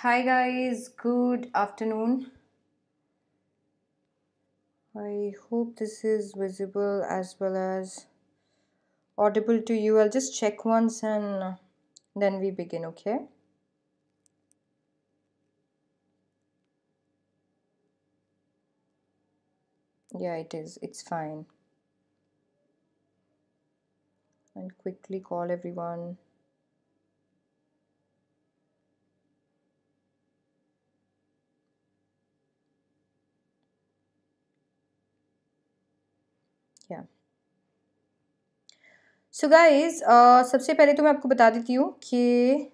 Hi guys, good afternoon. I hope this is visible as well as audible to you. I'll just check once and then we begin, okay? Yeah, it is. It's fine. I'll quickly call everyone. So guys सबसे पहले तो मैं आपको बता देती हूँ कि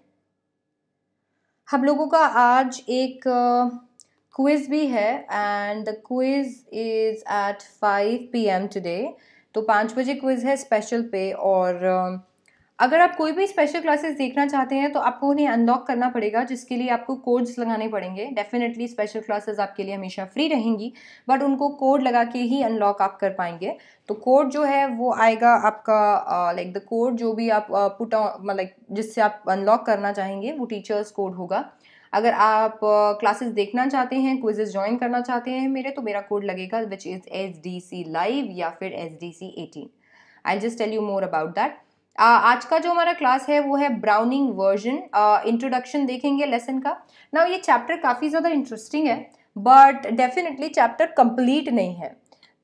हम लोगों का आज एक क्विज़ uh, भी है and the quiz is at five P M today तो पाँच बजे क्विज़ है स्पेशल पे और अगर आप कोई भी स्पेशल क्लासेस देखना चाहते हैं तो आपको उन्हें अनलॉक करना पड़ेगा जिसके लिए आपको कोड्स लगाने पड़ेंगे। डेफिनेटली स्पेशल क्लासेस आपके लिए हमेशा फ्री रहेंगी बट उनको कोड लगा के ही अनलॉक आप कर पाएँगे। तो कोड जो है वो आएगा आपका लाइक द कोड जो भी आप पुट मतलब जिससे आप अनलॉक करना चाहेंगे वो टीचर्स कोड होगा। अगर आप क्लासेस uh, देखना चाहते हैं क्विजेज ज्वाइन करना चाहते हैं मेरे तो मेरा कोड लगेगा which is H D C live या फिर H D C eighteen I just tell you more about that आज का जो हमारा क्लास है, वो है ब्राउनिंग वर्जन इंट्रोडक्शन देखेंगे लेसन का. ना ये चैप्टर काफ़ी ज़्यादा इंटरेस्टिंग है बट डेफिनेटली चैप्टर कंप्लीट नहीं है.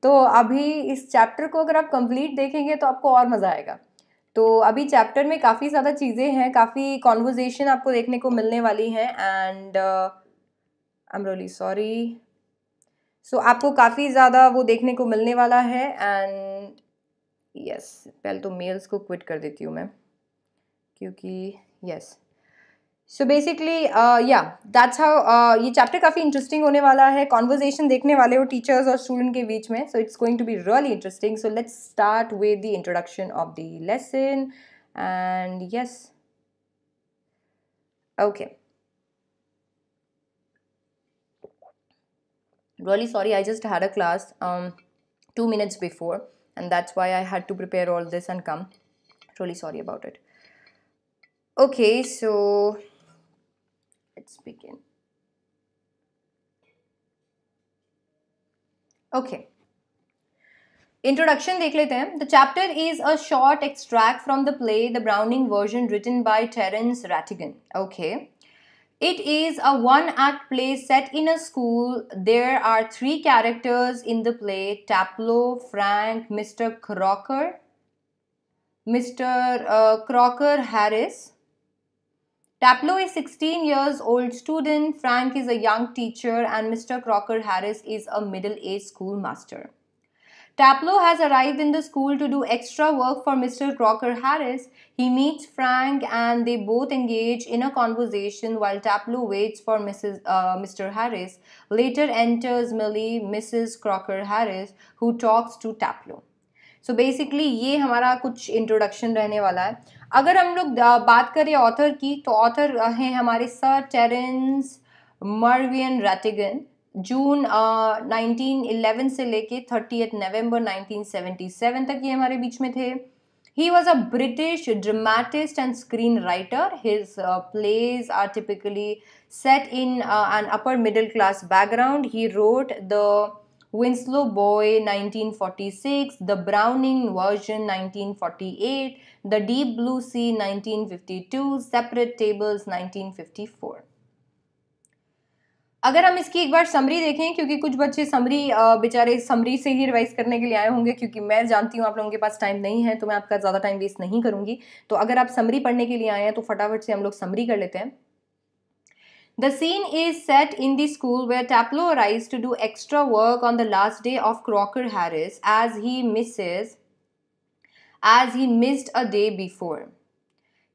तो अभी इस चैप्टर को अगर आप कंप्लीट देखेंगे तो आपको और मज़ा आएगा. तो अभी चैप्टर में काफ़ी ज़्यादा चीज़ें हैं, काफ़ी कॉन्वर्जेशन आपको देखने को मिलने वाली हैं and I am really sorry so आपको काफ़ी ज़्यादा वो देखने को मिलने वाला है एंड यस पहले तो मेल्स को क्विट कर देती हूँ मैं क्योंकि yes so basically yeah that's how ये चैप्टर काफ़ी इंटरेस्टिंग होने वाला है। कॉन्वर्जेशन देखने वाले हो टीचर्स और स्टूडेंट के बीच में so it's going to be really interesting so let's start with the introduction of the lesson and yes okay really sorry i just had a class um, two minutes before. And that's why I had to prepare all this and come. Really sorry about it. Okay, so let's begin. Okay. Introduction देख लेते हैं. The chapter is a short extract from the play The Browning version written by Terence Rattigan. Okay. It is a one act play set in a school. There are three characters in the play Taplow, Frank, Mr. Crocker, Mr. Uh, Crocker Harris. Taplow is 16 years old student, Frank is a young teacher and Mr. Crocker Harris is a middle-aged schoolmaster. Taplow has arrived in the school to do extra work for Mr. Crocker Harris. He meets Frank and they both engage in a conversation while Taplow waits for Mrs. Uh, Mr. Harris. Later enters Millie, Mrs. Crocker Harris, who talks to Taplow. So so basically ये हमारा कुछ introduction रहने वाला है अगर हम लोग बात करें ऑथर की तो ऑथर हैं हमारे sir Terence मर्वियन रैटिगन June nineteen eleven से लेके थर्टी नवंबर 1977 तक ये हमारे बीच में थे। He was a British dramatist and screen writer his plays are typically set in an upper middle class background he wrote the Winslow Boy 1946, The Browning version 1948, The Deep Blue Sea 1952, Separate Tables 1954. अगर हम इसकी एक बार summary देखें, क्योंकि कुछ बच्चे summary बेचारे summary से ही रिवाइज करने के लिए आए होंगे, क्योंकि मैं जानती हूँ आप लोगों के पास टाइम नहीं है तो मैं आपका ज़्यादा टाइम वेस्ट नहीं करूँगी। तो अगर आप समरी पढ़ने के लिए आए हैं तो फटाफट से हम लोग समरी कर लेते हैं। The scene is set in the school where Taplow rise to do extra work on the last day of Crocker Harris as he misses as he missed a day before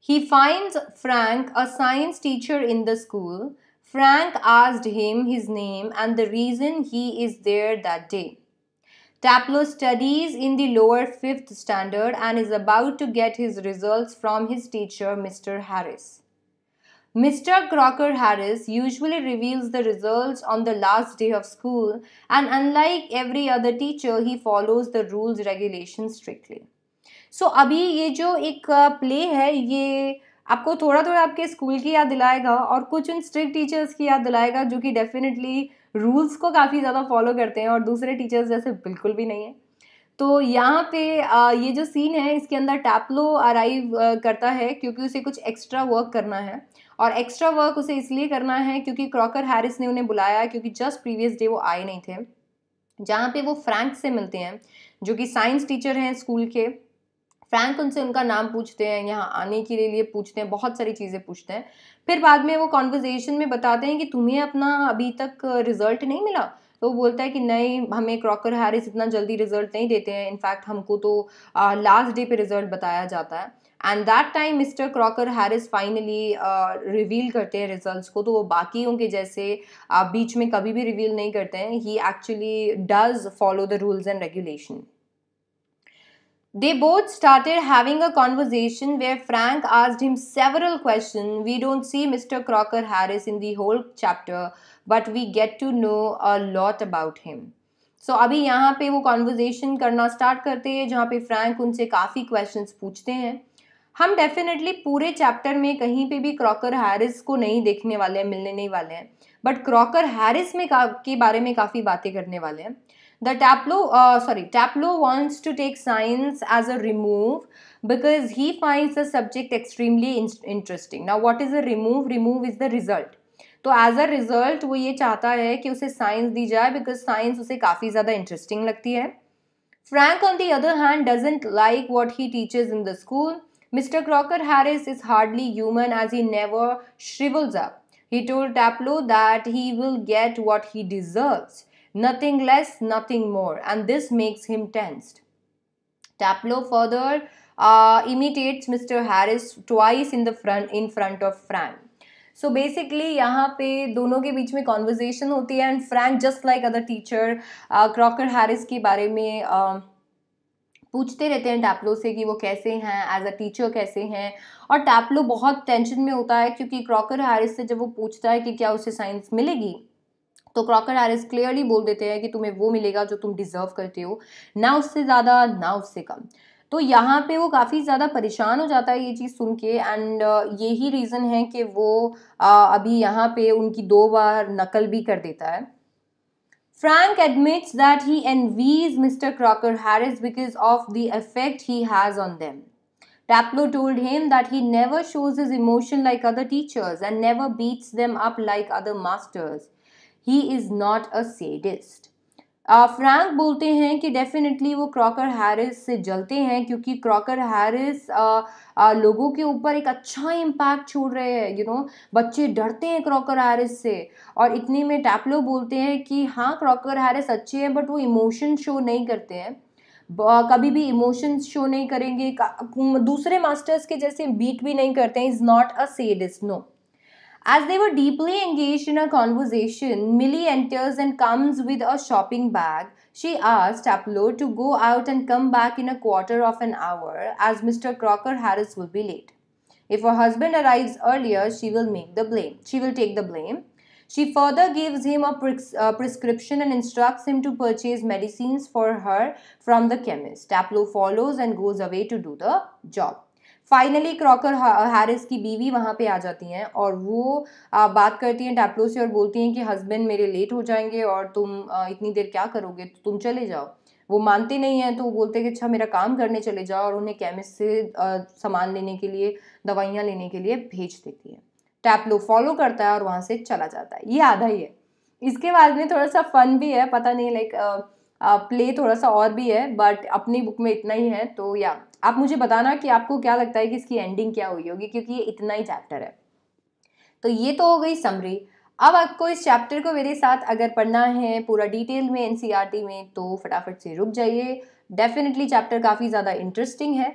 he find Frank a science teacher in the school Frank asked him his name and the reason he is there that day. Taplow studies in the lower fifth standard and is about to get his results from his teacher, Mr. Harris. Mr. Crocker Harris usually reveals the results on the last day of school, and unlike every other teacher, he follows the rules regulations strictly. So, अभी ये जो एक play है ये आपको थोड़ा थोड़ा आपके स्कूल की याद दिलाएगा और कुछ उन स्ट्रिक्ट टीचर्स की याद दिलाएगा जो कि डेफिनेटली रूल्स को काफ़ी ज़्यादा फॉलो करते हैं और दूसरे टीचर्स जैसे बिल्कुल भी नहीं है। तो यहाँ पे ये जो सीन है, इसके अंदर टैपलो अराइव करता है क्योंकि उसे कुछ एक्स्ट्रा वर्क करना है और एक्स्ट्रा वर्क उसे इसलिए करना है क्योंकि क्रॉकर हैरिस ने उन्हें बुलाया क्योंकि जस्ट प्रीवियस डे वो आए नहीं थे। जहाँ पे वो फ्रैंक से मिलते हैं, जो कि साइंस टीचर हैं स्कूल के। फ्रैंक उनसे उनका नाम पूछते हैं यहाँ आने के लिए पूछते हैं बहुत सारी चीज़ें पूछते हैं। फिर बाद में वो कॉन्वर्जेशन में बताते हैं कि तुम्हें अपना अभी तक रिज़ल्ट नहीं मिला? तो वो बोलता है कि नहीं हमें क्रॉकर हैरिस इतना जल्दी रिज़ल्ट नहीं देते हैं। इनफैक्ट हमको तो लास्ट डे पे रिज़ल्ट बताया जाता है। And that time Mister Crocker Harris finally reveal करते हैं रिजल्ट्स को तो वो बाकियों के जैसे uh, बीच में कभी भी रिवील नहीं करते हैं। He actually does follow the rules and regulation They both started having a conversation where Frank asked him several questions. We don't see Mr. Crocker Harris in the whole chapter, but we get to know a lot about him. So so, अभी यहाँ पे वो conversation करना start करते हैं जहाँ पे Frank उनसे काफ़ी क्वेश्चंस पूछते हैं हम डेफिनेटली पूरे चैप्टर में कहीं पे भी क्रॉकर हैरिस को नहीं देखने वाले हैं मिलने नहीं वाले हैं बट क्रॉकर हैरिस में के बारे में काफ़ी बातें करने वाले हैं the tableau uh, sorry tableau wants to take science as a remove because he finds the subject extremely in interesting now what is a remove remove is the result तो एज अ रिजल्ट वो ये चाहता है कि उसे science दी जाए because science उसे काफ़ी ज़्यादा इंटरेस्टिंग लगती है Frank on the other hand doesn't like what he teachers in the school Mr. Crocker Harris is hardly human as he never shrivels up. He told Taplow that he will get what he deserves. Nothing less, nothing more. And this makes him tensed. Taplow further uh, imitates Mr. Harris twice in the front in front of Frank. So basically यहाँ पे दोनों के बीच में conversation होती है and Frank just like other teacher Crocker Harris के बारे में uh, पूछते रहते हैं टैपलो से कि वो कैसे हैं एज अ टीचर कैसे हैं और टैपलो बहुत टेंशन में होता है क्योंकि क्रॉकर हैरिस से जब वो पूछता है कि क्या उसे साइंस मिलेगी तो क्रॉकर आर क्लियरली बोल देते हैं कि तुम्हें वो मिलेगा जो तुम डिजर्व करते हो, ना उससे ज़्यादा, ना उससे कम। तो यहाँ पे वो काफ़ी ज़्यादा परेशान हो जाता है ये चीज़ सुन के एंड uh, यही रीजन है कि वो uh, अभी यहाँ पे उनकी दो बार नकल भी कर देता है। Frank admits that he envies Mister Crocker Harris because of the effect he has on them Taplow told him that he never shows his emotion like other teachers and never beats them up like other masters He is not a sadist Frank uh, बोलते हैं कि definitely वो Crocker Harris से जलते हैं क्योंकि Crocker Harris uh, uh, लोगों के ऊपर एक अच्छा इम्पैक्ट छोड़ रहे हैं यू नो बच्चे डरते हैं क्रॉकर हैरिस से। और इतने में टैपलो बोलते हैं कि हाँ क्रॉकर हैरिस अच्छे हैं बट वो इमोशन शो नहीं करते हैं। कभी भी इमोशंस शो नहीं करेंगे। दूसरे मास्टर्स के जैसे बीट भी नहीं करते हैं। Is not a sadist no As they were deeply engaged in a conversation, Millie enters and comes with a shopping bag. She asks Taplow to go out and come back in a quarter of an hour as Mr. Crocker Harris will be late. If her husband arrives earlier, she will make the blame. She will take the blame. She further gives him a pres- uh, prescription and instructs him to purchase medicines for her from the chemist. Taplow follows and goes away to do the job. Finally Crocker Harris की बीवी वहाँ पे आ जाती हैं और वो आ, बात करती हैं टैपलो से और बोलती हैं कि हस्बैंड मेरे लेट हो जाएँगे और तुम आ, इतनी देर क्या करोगे? तो तुम चले जाओ। वो मानते नहीं हैं तो वो बोलते हैं कि अच्छा मेरा काम करने चले जाओ। और उन्हें केमिस्ट से सामान लेने के लिए दवाइयाँ लेने के लिए भेज देती है। टैपलो फॉलो करता है और वहाँ से चला जाता है। ये आधा ही है। इसके बाद में थोड़ा सा फन भी है पता नहीं लाइक प्ले थोड़ा सा और भी है बट अपनी बुक में इतना ही है तो या आप मुझे बताना कि आपको क्या लगता है कि इसकी एंडिंग क्या हुई होगी, क्योंकि ये इतना ही चैप्टर है। तो ये तो हो गई समरी अब आपको इस चैप्टर को मेरे साथ अगर पढ़ना है पूरा डिटेल में एन e में तो फटाफट से रुक जाइए। डेफिनेटली चैप्टर काफ़ी ज़्यादा इंटरेस्टिंग है।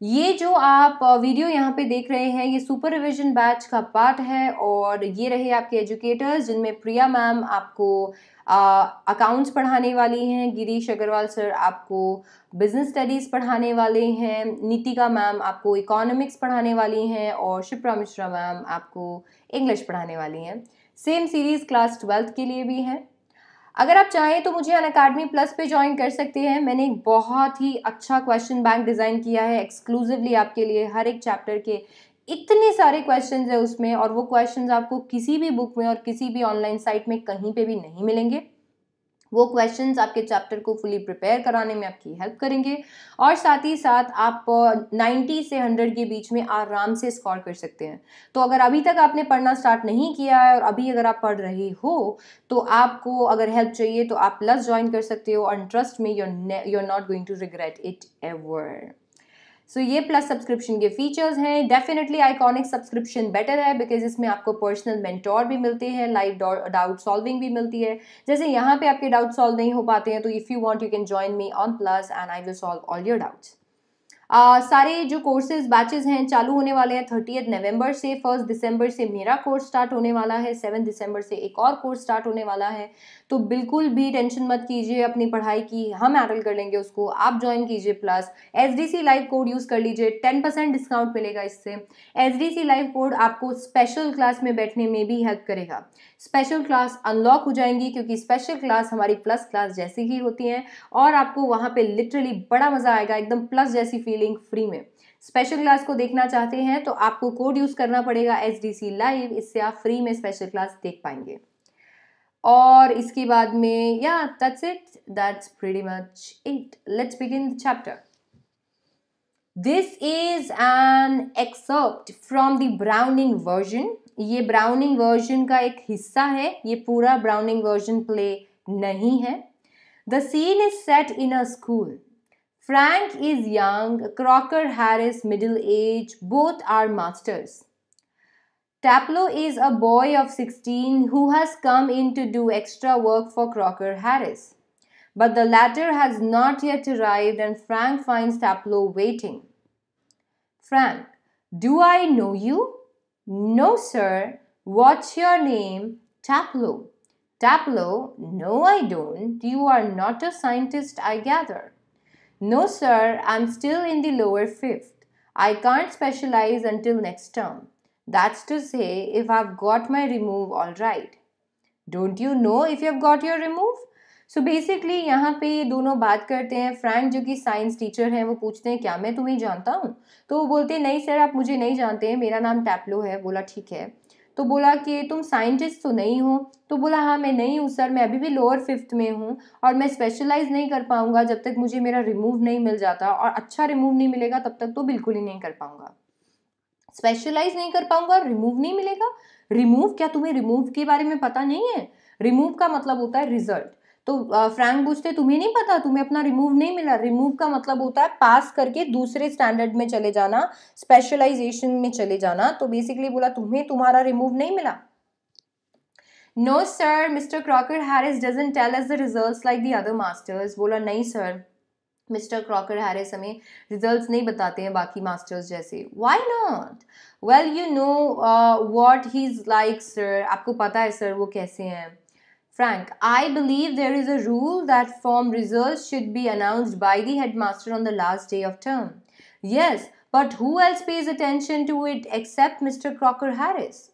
ये जो आप वीडियो यहाँ पे देख रहे हैं, ये सुपर रिविजन बैच का पार्ट है और ये रहे आपके एजुकेटर्स जिनमें प्रिया मैम आपको अकाउंट्स पढ़ाने वाली हैं। गिरीश अग्रवाल सर आपको बिज़नेस स्टडीज़ पढ़ाने वाले हैं। नीतिका मैम आपको इकोनॉमिक्स पढ़ाने वाली हैं और शिप्रा मिश्रा मैम आपको इंग्लिश पढ़ाने वाली हैं। सेम सीरीज़ क्लास ट्वेल्थ के लिए भी है। अगर आप चाहें तो मुझे अन अकाडमी प्लस पे ज्वाइन कर सकते हैं। मैंने एक बहुत ही अच्छा क्वेश्चन बैंक डिज़ाइन किया है। एक्सक्लूसिवली आपके लिए हर एक चैप्टर के इतने सारे क्वेश्चन है उसमें और वो क्वेश्चन आपको किसी भी बुक में और किसी भी ऑनलाइन साइट में कहीं पे भी नहीं मिलेंगे। वो क्वेश्चंस आपके चैप्टर को फुली प्रिपेयर कराने में आपकी हेल्प करेंगे और साथ ही साथ आप 90 से 100 के बीच में आराम से स्कोर कर सकते हैं। तो अगर अभी तक आपने पढ़ना स्टार्ट नहीं किया है और अभी अगर आप पढ़ रहे हो तो आपको अगर हेल्प चाहिए तो आप प्लस ज्वाइन कर सकते हो और ट्रस्ट में you're you're not going to regret it ever so ये प्लस सब्सक्रिप्शन के फीचर्स हैं. डेफिनेटली आइकॉनिक सब्सक्रिप्शन बेटर है बिकॉज़ इसमें आपको पर्सनल मेंटोर भी मिलते हैं लाइव डाउट सॉल्विंग भी मिलती है. जैसे यहाँ पे आपके डाउट सॉल्व नहीं हो पाते हैं तो if you want you can join me on plus and I will solve all your doubts Uh, सारे जो कोर्सेज बैचेज हैं चालू होने वाले हैं थर्टी नवंबर से फ़र्स्ट दिसंबर से मेरा कोर्स स्टार्ट होने वाला है सेवन दिसंबर से एक और कोर्स स्टार्ट होने वाला है। तो बिल्कुल भी टेंशन मत कीजिए अपनी पढ़ाई की हम हैंडल कर लेंगे उसको आप ज्वाइन कीजिए plus S D C live code use कर लीजिए टेन परसेंट डिस्काउंट मिलेगा इससे। S D C live code आपको स्पेशल क्लास में बैठने में भी हेल्प करेगा। स्पेशल क्लास अनलॉक हो जाएँगी क्योंकि स्पेशल क्लास हमारी प्लस क्लास जैसी ही होती हैं और आपको वहाँ पर लिटरली बड़ा मज़ा आएगा एकदम प्लस जैसी फीलिंग फ्री में। स्पेशल क्लास को देखना चाहते हैं तो आपको कोड यूज़ करना पड़ेगा एच डी सी लाइव इससे आप फ्री में स्पेशल क्लास देख पाएँगे। और इसके बाद में yeah that's it that's pretty much it let's begin the chapter this is an excerpt from the Browning version ये ब्राउनिंग वर्जन का एक हिस्सा है। ये पूरा ब्राउनिंग वर्जन प्ले नहीं है। The scene is set in a school Frank is young, Crocker Harris middle age, both are masters. Taplow is a boy of 16 who has come in to do extra work for Crocker Harris. But the latter has not yet arrived and Frank finds Taplow waiting. Frank, do I know you? No, sir. What's your name? Taplow. Taplow, no, I don't. You are not a scientist, I gather. No, sir. I'm still in the lower fifth. I can't specialize until next term. That's to say, if I've got my remove all right. Don't you know if you've got your remove? So basically यहाँ पे ये दोनों बात करते हैं Frank जो कि science teacher हैं वो पूछते हैं क्या मैं तुम्हें जानता हूँ तो वो बोलते हैं नहीं सर आप मुझे नहीं जानते हैं मेरा नाम टैपलो है बोला ठीक है तो बोला कि तुम साइंटिस्ट तो नहीं हो। तो बोला हाँ मैं नहीं हूँ सर मैं अभी भी लोअर फिफ्थ में हूँ और मैं स्पेशलाइज नहीं कर पाऊँगा जब तक मुझे मेरा रिमूव नहीं मिल जाता और अच्छा रिमूव नहीं मिलेगा तब तक तो बिल्कुल ही नहीं कर पाऊँगा। स्पेशलाइज नहीं कर पाऊँगा रिमूव नहीं मिलेगा? रिमूव क्या तुम्हें रिमूव के बारे में पता नहीं है? रिमूव का मतलब होता है रिज़ल्ट तो फ्रैंक पूछते, तुम्हें नहीं पता? तुम्हें अपना रिमूव नहीं मिला? रिमूव का मतलब होता है पास करके दूसरे स्टैंडर्ड में चले जाना स्पेशलाइजेशन में चले जाना। तो बेसिकली बोला, तुम्हें तुम्हारा रिमूव नहीं मिला? No sir Mister Crocker Harris doesn't tell us the results like the other masters बोला, नहीं सर मिस्टर क्रॉकर हैरिस हमें रिजल्ट्स नहीं बताते हैं बाकी मास्टर्स जैसे। Why not well you know what he is like sir आपको पता है सर वो कैसे हैं? Frank, I believe there is a rule that form results should be announced by the headmaster on the last day of term. Yes, but who else pays attention to it except Mr. Crocker Harris?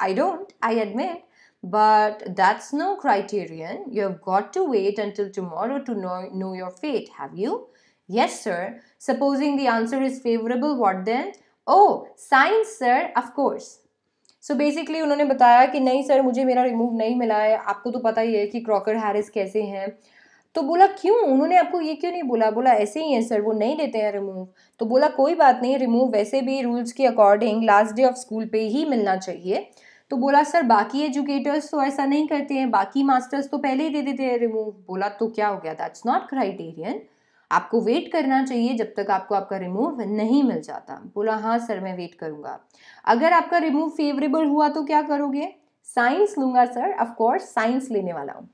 I don't, I admit. But that's no criterion. You have got to wait until tomorrow to know, know your fate, have you? Yes, sir. Supposing the answer is favorable, what then? Oh, science, sir, of course. So so basically उन्होंने बताया कि नहीं sir, मुझे मेरा remove नहीं मिला है। आपको तो पता ही है कि क्रॉकर हैरिस कैसे हैं। तो बोला, क्यों? उन्होंने आपको ये क्यों नहीं बोला? बोला, ऐसे ही है सर, वो नहीं देते हैं रिमूव तो बोला, कोई बात नहीं रिमूव वैसे भी रूल्स के according last day of school पे ही मिलना चाहिए। तो बोला, सर, बाकी एजुकेटर्स तो ऐसा नहीं करते हैं, बाकी मास्टर्स तो पहले ही दे देते हैं रिमूव बोला तो क्या हो गया? दैट्स नॉट क्राइटेरियन आपको वेट करना चाहिए जब तक आपको आपका रिमूव नहीं मिल जाता। बोला हाँ सर मैं वेट करूँगा। अगर आपका रिमूव फेवरेबल हुआ तो क्या करोगे? साइंस लूँगा सर ऑफकोर्स साइंस लेने वाला हूँ।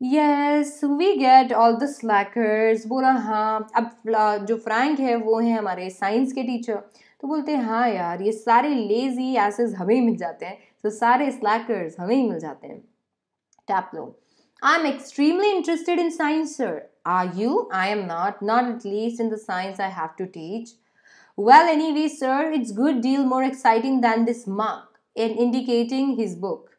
Yes we get all the slackers बोला हाँ अब जो फ्रैंक है, वो है हमारे साइंस के टीचर तो बोलते हैं हाँ यार, ये सारे लेजी एसेस हमें ही मिल जाते हैं। तो सारे स्लैकर्स हमें ही मिल जाते हैं। Taplow. I am extremely interested in science sir Are you? I am not, not at least in the science I have to teach. Well, anyway, sir, it's good deal more exciting than this mark in indicating his book.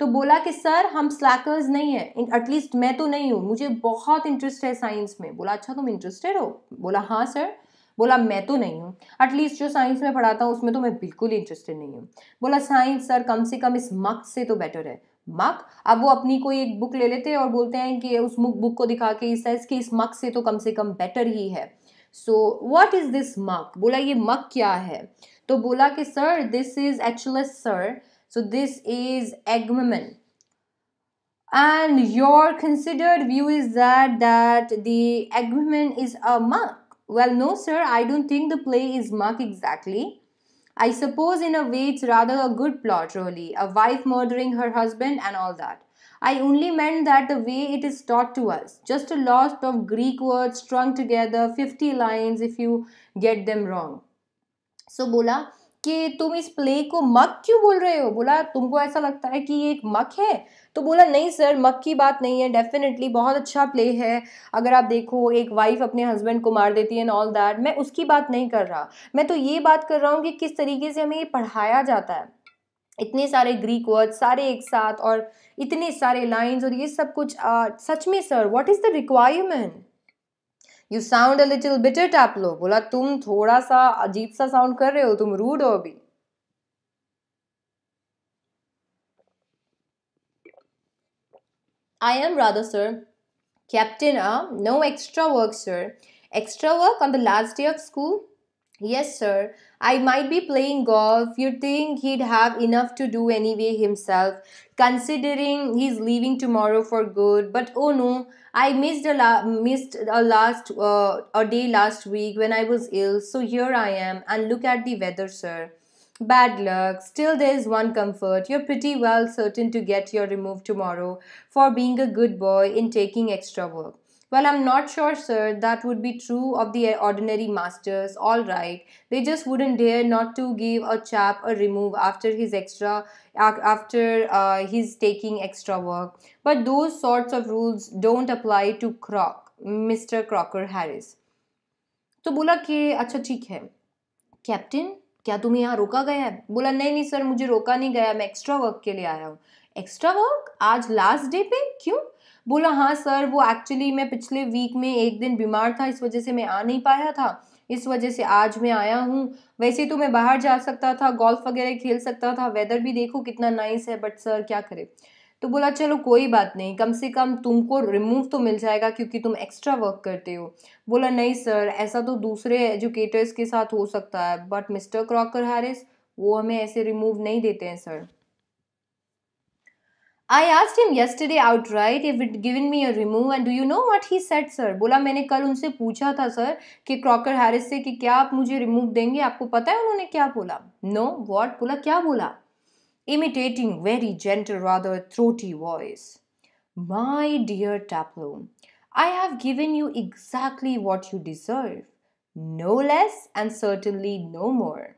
तो बोला कि sir हम slackers नहीं है। At least मैं तो नहीं हूँ। मुझे बहुत इंटरेस्ट है साइंस में। बोला अच्छा तुम इंटरेस्टेड हो? बोला हाँ सर बोला मैं तो नहीं हूँ। एटलीस्ट जो साइंस में पढ़ाता हूँ उसमें तो मैं बिल्कुल इंटरेस्टेड नहीं हूँ। बोला साइंस सर कम से कम इस मक से तो बेटर है। मक अब वो अपनी कोई एक बुक ले लेते हैं और बोलते हैं कि उस बुक को दिखा के इस कि इस मक से तो कम से कम बेटर ही है। So what is this muck बोला, ये मक क्या है? तो बोला कि sir this is Aeschylus sir so this is Agamemnon and your considered view is that that the agreement is a muck well, no, sir. I don't think the play is muck exactly. I suppose in a way it's rather a good plot, really. A wife murdering her husband and all that. I only meant that the way it is taught to us. Just a lot of Greek words strung together, 50 lines if you get them wrong. So bola कि तुम इस play को मक क्यों बोल रहे हो बोला तुमको ऐसा लगता है कि ये एक मक है तो बोला नहीं सर मक की बात नहीं है डेफिनेटली बहुत अच्छा प्ले है। अगर आप देखो एक वाइफ अपने हस्बैंड को मार देती है एंड ऑल दैट मैं उसकी बात नहीं कर रहा। मैं तो ये बात कर रहा हूँ कि किस तरीके से हमें ये पढ़ाया जाता है। इतने सारे ग्रीक वर्ड सारे एक साथ और इतने सारे लाइंस और ये सब कुछ आ, सच में sir what is the requirement you sound a little bitter Taplow बोला तुम थोड़ा सा अजीब सा साउंड कर रहे हो तुम रूड हो अभी। I am rather, sir. Captain, uh, no extra work, sir. Extra work on the last day of school? Yes, sir. I might be playing golf. You'd think he'd have enough to do anyway himself, considering he's leaving tomorrow for good. But oh no, I missed a la- missed a last uh, a day last week when I was ill. So here I am, and look at the weather, sir. Bad luck. Still, there is one comfort. You're pretty well certain to get your remove tomorrow for being a good boy in taking extra work. Well, I'm not sure, sir, that would be true of the ordinary masters. All right, they just wouldn't dare not to give a chap a remove after his extra after uh, he's taking extra work. But those sorts of rules don't apply to Croc, Mr. Crocker Harris. तो बोला कि अच्छा ठीक है captain क्या तुम्हें यहाँ रोका गया है? बोला, नहीं नहीं सर, मुझे रोका नहीं गया, मैं एक्स्ट्रा वर्क के लिए आया हूँ। एक्स्ट्रा वर्क आज लास्ट डे पे? क्यों? बोला हाँ सर, वो एक्चुअली मैं पिछले वीक में एक दिन बीमार था, इस वजह से मैं आ नहीं पाया था। इस वजह से आज मैं आया हूँ। वैसे तो मैं बाहर जा सकता था गोल्फ वगैरह खेल सकता था वेदर भी देखो कितना नाइस है बट सर क्या करे? तो बोला चलो कोई बात नहीं कम से कम तुमको रिमूव तो मिल जाएगा क्योंकि तुम एक्स्ट्रा वर्क करते हो। बोला नहीं सर ऐसा तो दूसरे एजुकेटर्स के साथ हो सकता है बट मिस्टर क्रॉकर हैरिस वो हमें ऐसे रिमूव नहीं देते हैं sir I asked him yesterday outright if it given me a remove and do you know what he said sir बोला मैंने कल उनसे पूछा था सर कि क्रॉकर हैरिस से कि क्या आप मुझे रिमूव देंगे? आपको पता है उन्होंने क्या बोला? नो no, वॉट बोला क्या बोला? Imitating very gentle rather throaty voice my dear Taplo I have given you exactly what you deserve no less and certainly no more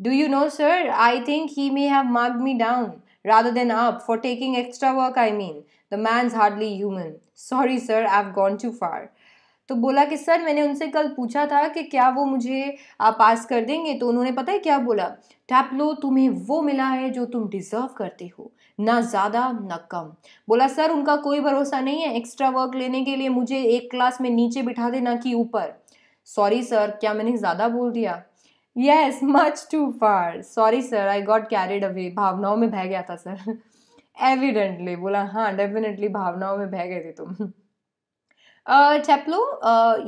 do you know sir I think he may have marked me down rather than up for taking extra work I mean. The man's hardly human. Sorry sir, I've gone too far. तो बोला कि, sir, मैंने उनसे कल पूछा था कि क्या वो मुझे पास कर देंगे? तो उन्होंने पता है क्या बोला? टैप लो, तुम्हें वो मिला है जो तुम डिज़र्व करते हो, ना ज़्यादा, ना कम। बोला, सर, उनका कोई भरोसा नहीं है एक्स्ट्रा वर्क लेने के लिए, मुझे एक क्लास में नीचे बिठा देना कि ऊपर। सॉरी, सर, क्या मैंने ज़्यादा बोल दिया? Yes much too far sorry sir I got carried away भावनाओं में बह गया था सर एविडेंटली बोला हाँ डेफिनेटली भावनाओं में बह गए थे तुम। Taplow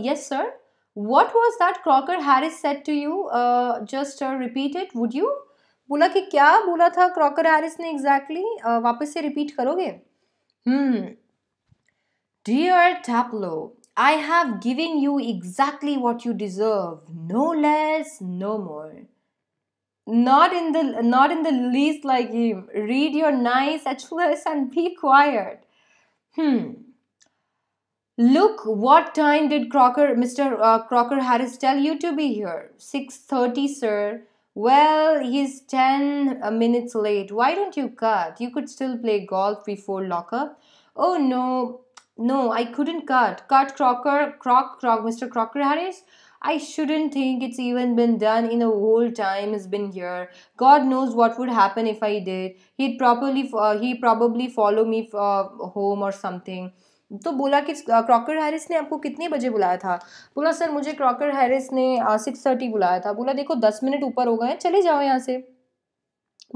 yes sir what was that Crocker Harris said to you just repeat it would you बोला कि क्या बोला था क्रॉकर हैरिस ने एग्जैक्टली exactly? uh, वापस से रिपीट करोगे hmm dear Taplow I have given you exactly what you deserve, no less, no more. Not in the not in the least like him. Read your nice HLS and be quiet. Hmm. Look, what time did Crocker, Mr. Uh, Crocker Harris tell you to be here? 6.30, sir. Well, he's 10 uh, minutes late. Why don't you cut? You could still play golf before lockup. Oh, no. No, I couldn't cut. Cut Crocker, Croc, Croc, Mr. Crocker Harris. I shouldn't think it's even been done in the whole time he's been here. God knows what would happen if I did. He'd probably uh, he probably follow me uh, home or something. तो बोला कि Crocker Harris ने आपको कितने बजे बुलाया था? बोला, सर, मुझे क्रॉकर हैरिस ने सिक्स थर्टी बुलाया था। बोला, देखो, दस मिनट ऊपर हो गए चले जाओ यहाँ से।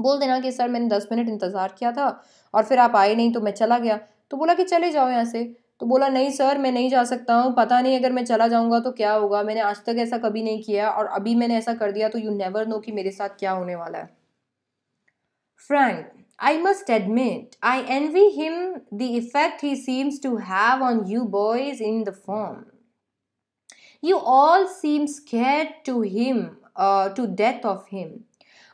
बोल देना कि, सर, मैंने दस मिनट इंतज़ार किया था और फिर आप आए नहीं तो मैं चला गया। तो बोला कि, चले जाओ यहाँ से। तो बोला, नहीं, सर, मैं नहीं जा सकता हूँ। पता नहीं, अगर मैं चला जाऊँगा तो क्या होगा? मैंने आज तक ऐसा कभी नहीं किया और अभी मैंने ऐसा कर दिया तो यू नेवर नो कि मेरे साथ क्या होने वाला है। Frank I must admit, I envy him the effect he seems to have on you boys in the form. You all seem scared to him, uh, to death of him.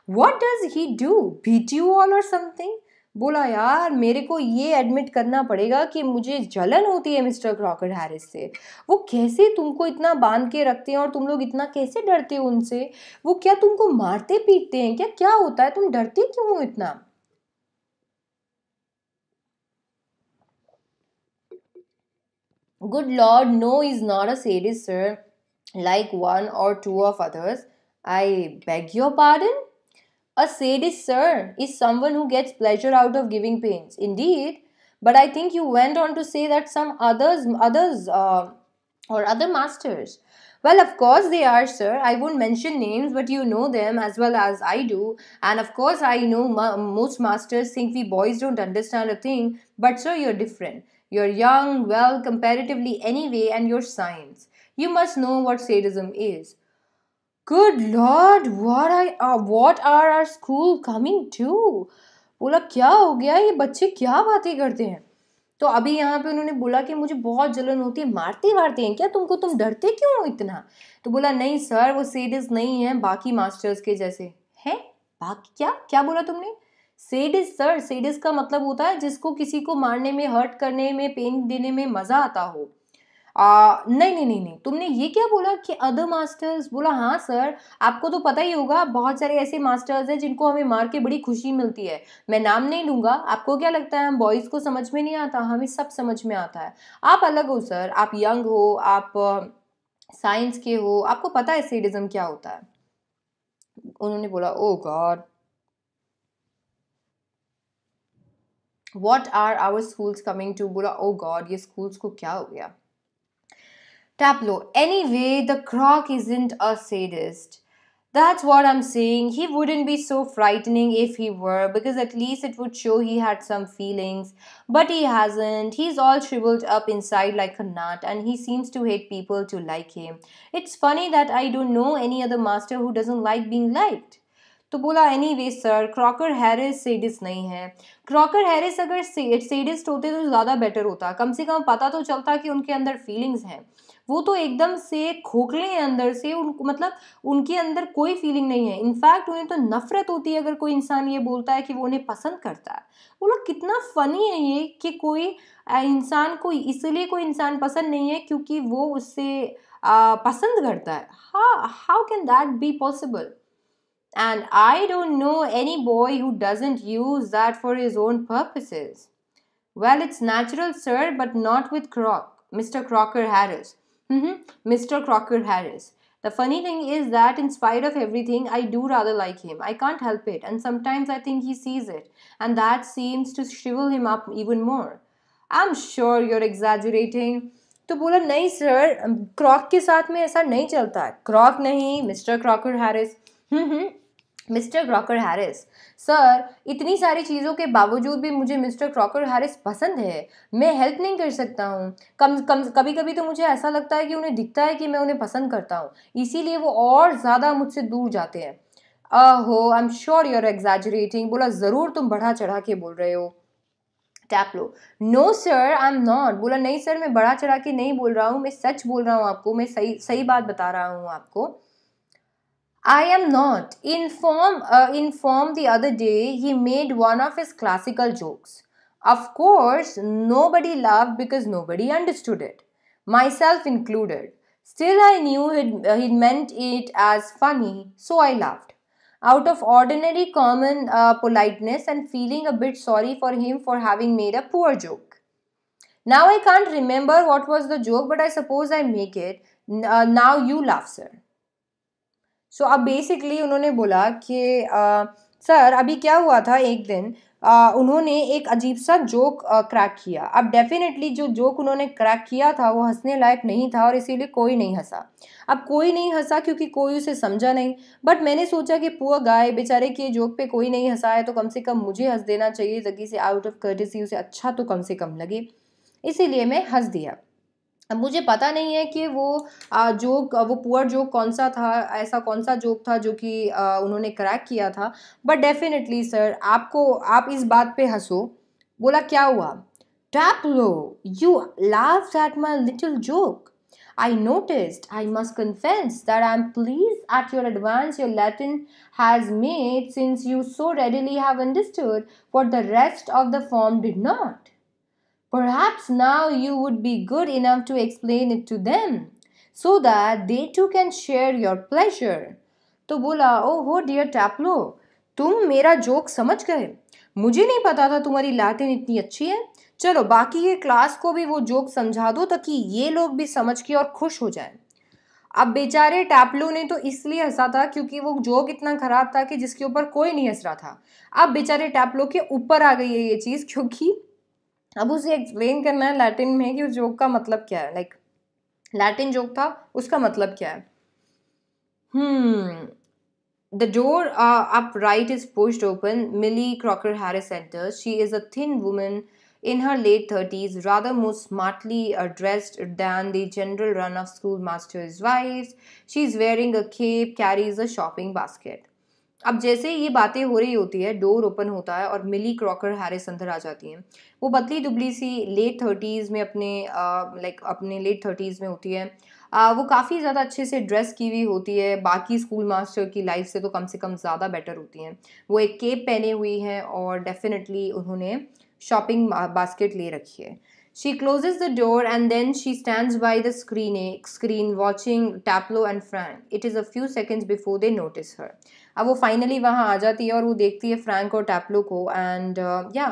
What does he do? Beat you all or something? बोला यार मेरे को ये admit करना पड़ेगा कि मुझे जलन होती है मिस्टर क्रॉकर हैरिस से वो कैसे तुमको इतना बाँध के रखते हैं और तुम लोग इतना कैसे डरते हो उनसे वो क्या तुमको मारते पीटते हैं क्या क्या होता है तुम डरते क्यों हो इतना Good Lord, no, he's not a sadist, sir, like one or two of others. I beg your pardon? A sadist, sir, is someone who gets pleasure out of giving pains. Indeed, but I think you went on to say that some others, others, uh, or other masters. Well, of course they are, sir. I won't mention names, but you know them as well as I do. And of course, I know ma- most masters think we boys don't understand a thing, but sir, you're different. You're young, well, comparatively anyway, and you're science. You must know what sadism is. Good Lord, what I uh, what are our school coming to? बोला क्या हो गया ये बच्चे क्या बातें करते हैं तो अभी यहाँ पे उन्होंने बोला कि मुझे बहुत जलन होती है मारते मारते हैं क्या तुमको तुम डरते क्यों हो इतना तो बोला नहीं सर वो सेडिस नहीं है बाकी मास्टर्स के जैसे हैं बाकी क्या क्या बोला तुमने सेडिस सर सेडिस का मतलब होता है जिसको किसी को मारने में हर्ट करने में पेन देने में मज़ा आता हो। आ, नहीं नहीं नहीं नहीं तुमने ये क्या बोला कि अदर मास्टर्स बोला हाँ सर आपको तो पता ही होगा बहुत सारे ऐसे मास्टर्स हैं जिनको हमें मार के बड़ी खुशी मिलती है। मैं नाम नहीं लूँगा आपको क्या लगता है हम बॉयज़ को समझ में नहीं आता हमें सब समझ में आता है। आप अलग हो सर आप यंग हो आप साइंस के हो आपको पता है सेडिज्म क्या होता है? उन्होंने बोला oh oh God What are our schools coming to बोला ओ oh गॉड ये स्कूल्स को क्या हो गया Taplow anyway the Crock isn't a sadist That's what I'm saying. He wouldn't be so frightening if he were, because at least it would show he had some feelings. But he hasn't. He's all shriveled up inside like a nut, and he seems to hate people to like him. It's funny that I don't know any other master who doesn't like being liked. तो बोला anyway sir Crocker Harris sadist नहीं है। Crocker Harris अगर sadist होते तो ज़्यादा better होता। कम से कम पता तो चलता कि उनके अंदर फीलिंग्स हैं। वो तो एकदम से खोखले हैं अंदर से उनको मतलब उनके अंदर कोई फीलिंग नहीं है। इनफैक्ट उन्हें तो नफरत होती है अगर कोई इंसान ये बोलता है कि वो उन्हें पसंद करता है। वो लोग कितना फ़नी है ये कि कोई इंसान को इसलिए कोई इंसान पसंद नहीं है क्योंकि वो उससे पसंद करता है। हाँ how can that be possible And I don't know any boy who doesn't use that for his own purposes. Well, it's natural, sir, but not with Croc, Mr. Crocker Harris. Mm-hmm, Mr. Crocker Harris. The funny thing is that, in spite of everything, I do rather like him. I can't help it, and sometimes I think he sees it, and that seems to shrivel him up even more. I'm sure you're exaggerating. तो बोला नहीं sir क्रॉक के साथ में ऐसा नहीं चलता है क्रॉक नहीं mister Crocker Harris mister Crocker Harris. Sir, इतनी सारी चीज़ों के बावजूद भी मुझे मिस्टर क्रॉकर हैरिस पसंद है। मैं हेल्प नहीं कर सकता हूँ। कम कम कभी कभी तो मुझे ऐसा लगता है कि उन्हें दिखता है कि मैं उन्हें पसंद करता हूँ। इसीलिए वो और ज़्यादा मुझसे दूर जाते हैं। अहो I am sure you are exaggerating बोला, ज़रूर तुम बढ़ा चढ़ा के बोल रहे हो। Taplow. No sir I am not बोला, नहीं सर मैं बढ़ा चढ़ा के नहीं बोल रहा हूँ। मैं सच बोल रहा हूँ आपको। मैं सही सही बात बता रहा हूँ आपको। I am not. Inform, uh, the other day he made one of his classical jokes. Of course, nobody laughed because nobody understood it, myself included. Still, I knew he'd, uh, he'd meant it as funny, so I laughed. Out of ordinary common uh, politeness and feeling a bit sorry for him for having made a poor joke. Now I can't remember what was the joke, but I suppose I make it. Uh, now you laugh, sir. सो अब basically उन्होंने बोला कि sir अभी क्या हुआ था एक दिन? आ, उन्होंने एक अजीब सा जोक क्रैक किया। अब डेफिनेटली जो जोक उन्होंने क्रैक किया था वो हंसने लायक नहीं था और इसीलिए कोई नहीं हंसा। अब कोई नहीं हंसा क्योंकि कोई उसे समझा नहीं। बट मैंने सोचा कि पुअर गाय बेचारे के जोक पे कोई नहीं हंसा है तो कम से कम मुझे हंस देना चाहिए। जगह से आउट ऑफ़ कर्टिसी उसे अच्छा तो कम से कम लगे। इसीलिए मैं हंस दिया। मुझे पता नहीं है कि वो जोक, वो पुअर जोक कौन सा था, ऐसा कौन सा जोक था जो कि उन्होंने क्रैक किया था। बट डेफिनेटली सर आपको, आप इस बात पे हंसो। बोला, क्या हुआ? Taplow you laughed that my little joke I notice I must confess that I am pleased at your advance your Latin has made since you so readily have understood for the rest of the form did not Perhaps now you would be good enough to explain it to them, so that they too can share your pleasure. तो बोला ओ हो dear टैपलो तुम मेरा joke समझ गए। मुझे नहीं पता था तुम्हारी लैटिन इतनी अच्छी है। चलो, बाकी के क्लास को भी वो जोक समझा दो, ताकि ये लोग भी समझ के और खुश हो जाएँ। अब बेचारे टैपलो ने तो इसलिए हंसा था क्योंकि वो जोक इतना ख़राब था कि जिसके ऊपर कोई नहीं हंस रहा था। अब बेचारे टैपलो के ऊपर आ गई है ये चीज़, क्योंकि अब उसे एक्सप्लेन करना है लैटिन में कि उस जोक का मतलब क्या है। लाइक लैटिन जोक था, उसका मतलब क्या है? The door up right is post open Millie Crocker Harris enters she is a thin woman in her late thirties rather more smartly dressed than the general run of schoolmaster wife she is wearing a cape carries a shopping basket अब जैसे ये बातें हो रही होती है door open होता है और मिली क्रॉकर हैरिस अंदर आ जाती हैं वो पतली दुबली सी लेट थर्टीज़ में अपने लाइक अपने लेट थर्टीज़ में होती है आ, वो काफ़ी ज़्यादा अच्छे से ड्रेस की हुई होती है बाकी स्कूल मास्टर की लाइफ से तो कम से कम ज़्यादा बेटर होती हैं वो एक केप पहने हुई हैं और डेफिनेटली उन्होंने शॉपिंग बास्केट ले रखी है she She closes the door and then she stands by the screen, screen watching Taplo and Frank. It is a few seconds before they notice her. अब वो फाइनली वहाँ आ जाती है और वो देखती है फ्रैंक और टैपलो को एंड या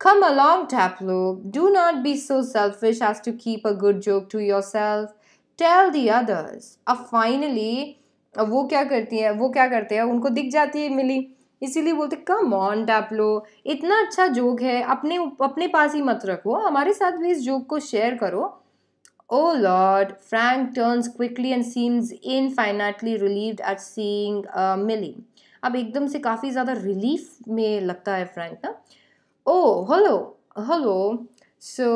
come along Taplow do not be so selfish as to keep a good joke to yourself tell the others अब फाइनली वो क्या करती हैं, वो क्या करते हैं, उनको दिख जाती है मिली। इसीलिए बोलते कम ऑन टैपलो इतना अच्छा जोक है, अपने अपने पास ही मत रखो। हमारे साथ भी इस जोक को शेयर करो। Oh Lord, Frank turns quickly and seems infinitely relieved at seeing uh, Millie. अब एकदम से काफ़ी ज़्यादा रिलीफ में लगता है फ्रैंक ना? ओ हेलो हेलो सो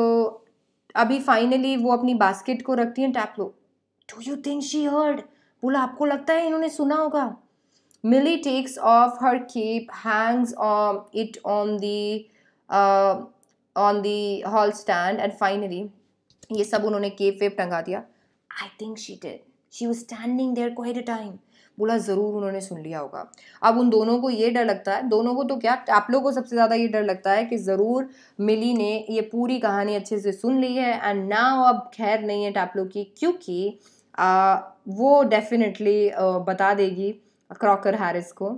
अभी फाइनली वो अपनी बास्केट को रखती हैं Taplow do you think she heard बोला आपको लगता है इन्होंने सुना होगा? Millie takes off her cape hangs it on the on the hall stand and finally ये सब उन्होंने केप वेप टंगा दिया। I think she did she was standing there quite a time बोला ज़रूर उन्होंने सुन लिया होगा। अब उन दोनों को ये डर लगता है। दोनों को तो क्या आप लोग को सबसे ज़्यादा ये डर लगता है कि ज़रूर मिली ने ये पूरी कहानी अच्छे से सुन ली है एंड नाउ अब खैर नहीं है टापलो की क्योंकि आ, वो डेफिनेटली बता देगी क्रॉकर हैरिस को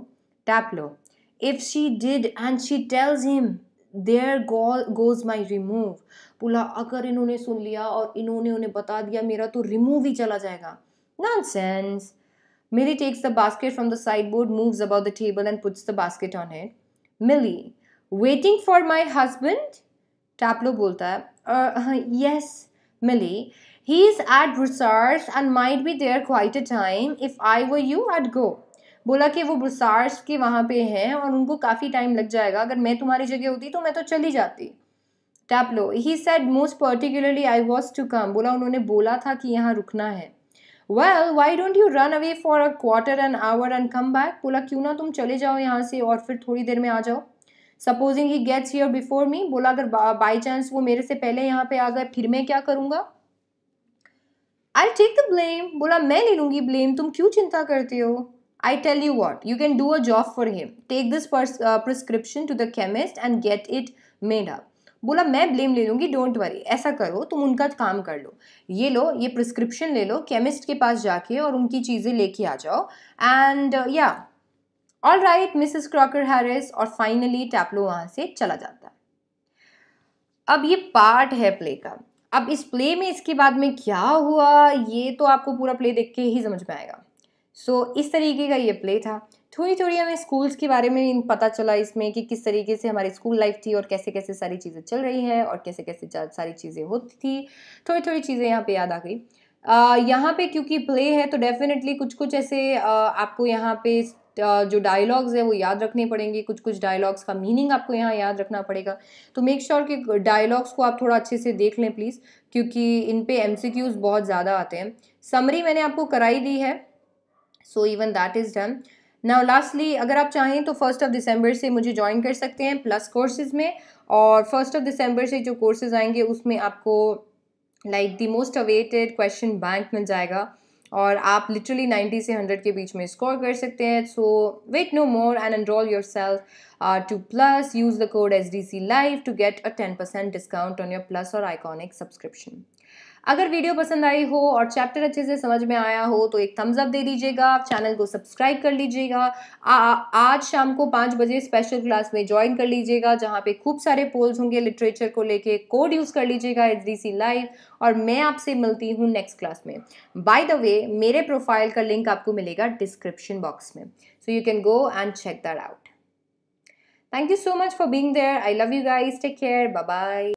Taplow if she did and she tells him there goal goes my remove बोला, अगर इन्होंने सुन लिया और इन्होंने उन्हें बता दिया, मेरा तो रिमूव ही चला जाएगा. Nonsense Millie takes the basket from the sideboard moves about the table and puts the basket on it Millie waiting for my husband Taplow बोलता है yes Millie he is at research and might be there quite a time if I were you at गो बोला कि वो ब्रुसार्स के वहाँ पे हैं और उनको काफ़ी टाइम लग जाएगा। अगर मैं तुम्हारी जगह होती तो मैं तो चली जाती। Taplow he said most particularly I was to come बोला उन्होंने बोला था कि यहाँ रुकना है. Well why don't you run away for a quarter an hour and come back बोला क्यों ना तुम चले जाओ यहाँ से और फिर थोड़ी देर में आ जाओ। Supposing he gets here before me बोला अगर बाई चांस वो मेरे से पहले यहाँ पे आ गए फिर मैं क्या करूँगा? आई टेक द ब्लेम बोला मैं ले लूँगी ब्लेम तुम क्यों चिंता करते हो? Tell you what, you can do a job for him. Take this uh, prescription to the chemist and get it made up. बोला मैं ब्लेम ले लूँगी डोंट वरी ऐसा करो तुम उनका काम कर लो। ये लो ये प्रिस्क्रिप्शन ले लो केमिस्ट के पास जाके और उनकी चीज़ें लेके आ जाओ। एंड या all right Mrs Crocker Harris और फाइनली टैपलो वहाँ से चला जाता है। अब ये पार्ट है प्ले का। अब इस प्ले में इसके बाद में क्या हुआ ये तो आपको पूरा प्ले देख के ही समझ में आएगा। सो so, इस तरीके का ये प्ले था। थोड़ी थोड़ी हमें स्कूल्स के बारे में पता चला इसमें कि किस तरीके से हमारी स्कूल लाइफ थी और कैसे कैसे सारी चीज़ें चल रही हैं और कैसे कैसे सारी चीज़ें होती थी। थोड़ी थोड़ी चीज़ें यहाँ पे याद आ गई। यहाँ पे क्योंकि प्ले है तो डेफिनेटली कुछ कुछ ऐसे आपको यहाँ पे जो डायलॉग्स है वो याद रखने पड़ेंगे। कुछ कुछ डायलॉग्स का मीनिंग आपको यहाँ याद रखना पड़ेगा। तो मेक श्योर sure कि डायलॉग्स को आप थोड़ा अच्छे से देख लें प्लीज़ क्योंकि इन पे एम बहुत ज़्यादा आते हैं। समरी मैंने आपको कराई दी है। So even that is done now lastly अगर आप चाहें तो फ़र्स्ट ऑफ़ दिसंबर से मुझे ज्वाइन कर सकते हैं प्लस कोर्सेज में और फ़र्स्ट ऑफ़ दिसंबर से जो कोर्सेज आएँगे उसमें आपको like the most awaited question bank मिल जाएगा और आप लिटरली 90 से 100 के बीच में स्कोर कर सकते हैं। So wait no more and enrol yourself to plus use the code S D C live to get a ten percent discount on your plus और आइकॉनिक सब्सक्रिप्शन अगर वीडियो पसंद आई हो और चैप्टर अच्छे से समझ में आया हो तो एक थम्स अप दे दीजिएगा चैनल को सब्सक्राइब कर लीजिएगा आज शाम को पाँच बजे स्पेशल क्लास में ज्वाइन कर लीजिएगा, जहाँ पे खूब सारे पोल्स होंगे लिटरेचर को लेके कोड यूज़ कर लीजिएगा एच डी सी लाइव और मैं आपसे मिलती हूँ नेक्स्ट क्लास में बाय द वे मेरे प्रोफ़ाइल का लिंक आपको मिलेगा डिस्क्रिप्शन बॉक्स में so you can go and check that out Thank you so much for being there. I love you guys. Take care. Bye bye.